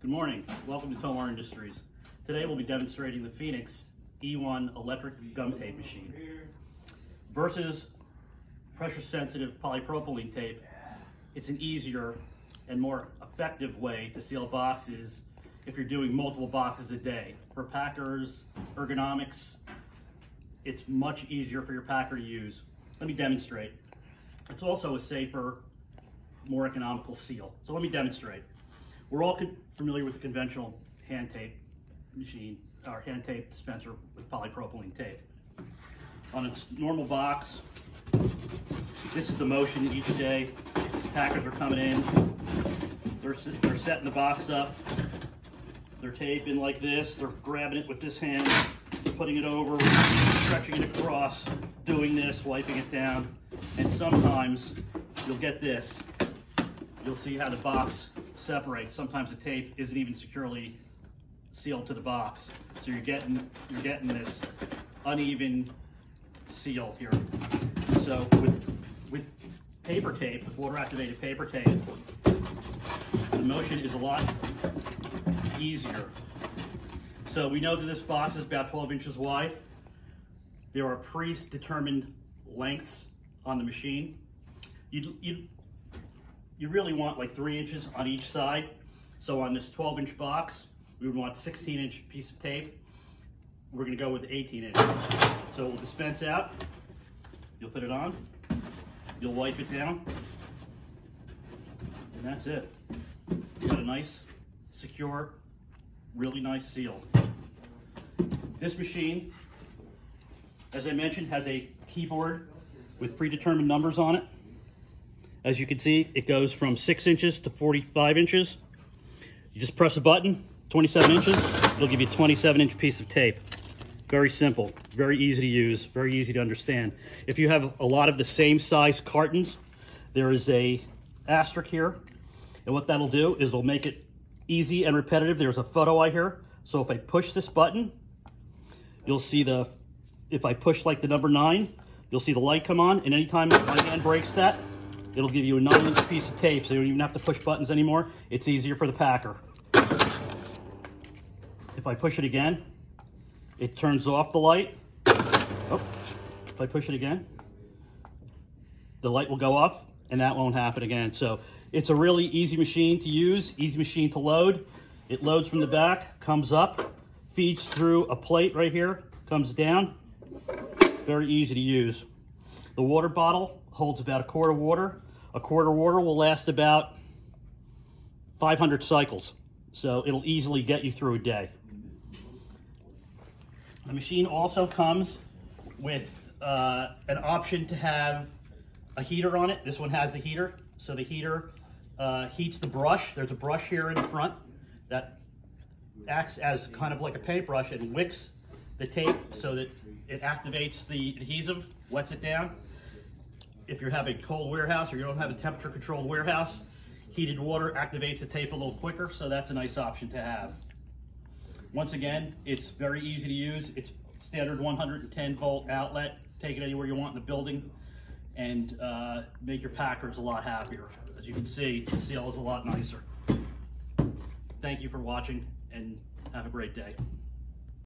Good morning. Welcome to Tomar Industries. Today we'll be demonstrating the Phoenix E1 electric gum tape machine versus pressure sensitive polypropylene tape. It's an easier and more effective way to seal boxes if you're doing multiple boxes a day. For packers, ergonomics, it's much easier for your packer to use. Let me demonstrate. It's also a safer, more economical seal. So let me demonstrate. We're all familiar with the conventional hand tape machine, or hand tape dispenser with polypropylene tape. On its normal box, this is the motion each day. Packers are coming in, they're, they're setting the box up, they're taping like this, they're grabbing it with this hand, putting it over, stretching it across, doing this, wiping it down, and sometimes you'll get this. You'll see how the box separates. Sometimes the tape isn't even securely sealed to the box. So you're getting you're getting this uneven seal here. So with with paper tape, with water activated paper tape, the motion is a lot easier. So we know that this box is about 12 inches wide. There are predetermined lengths on the machine. You, you, you really want like three inches on each side. So on this 12 inch box, we would want 16 inch piece of tape. We're gonna go with 18 inch. So we'll dispense out. You'll put it on. You'll wipe it down. And that's it. You got a nice, secure, really nice seal. This machine, as I mentioned, has a keyboard with predetermined numbers on it. As you can see, it goes from six inches to 45 inches. You just press a button, 27 inches, it'll give you a 27 inch piece of tape. Very simple, very easy to use, very easy to understand. If you have a lot of the same size cartons, there is a asterisk here. And what that'll do is it'll make it easy and repetitive. There's a photo eye here. So if I push this button, you'll see the, if I push like the number nine, you'll see the light come on. And anytime my hand breaks that, it'll give you a nine inch piece of tape. So you don't even have to push buttons anymore. It's easier for the packer. If I push it again, it turns off the light. Oh, if I push it again, the light will go off and that won't happen again. So it's a really easy machine to use, easy machine to load. It loads from the back, comes up, feeds through a plate right here, comes down. Very easy to use. The water bottle holds about a quart of water. A quart of water will last about 500 cycles. So it'll easily get you through a day. The machine also comes with uh, an option to have a heater on it. This one has the heater. So the heater uh, heats the brush. There's a brush here in the front that acts as kind of like a paintbrush and wicks the tape so that it activates the adhesive, wets it down. If you have a cold warehouse or you don't have a temperature controlled warehouse, heated water activates the tape a little quicker, so that's a nice option to have. Once again, it's very easy to use. It's standard 110 volt outlet. Take it anywhere you want in the building and uh, make your packers a lot happier. As you can see, the seal is a lot nicer. Thank you for watching and have a great day.